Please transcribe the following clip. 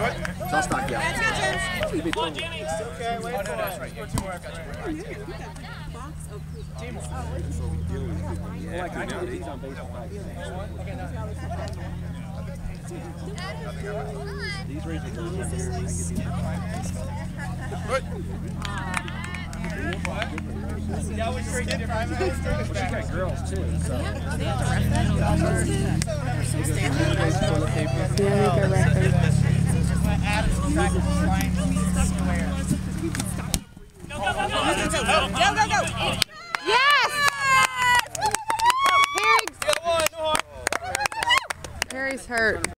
I'll stock you out. Come on, Jenny. Okay, wait for it. Two more. Yeah, I can get these on base These rings are coming in here. I get these. Yeah, we straight get private. Well, she got girls too, so. Go, go, go, go. Yes! Harry, Harry's hurt.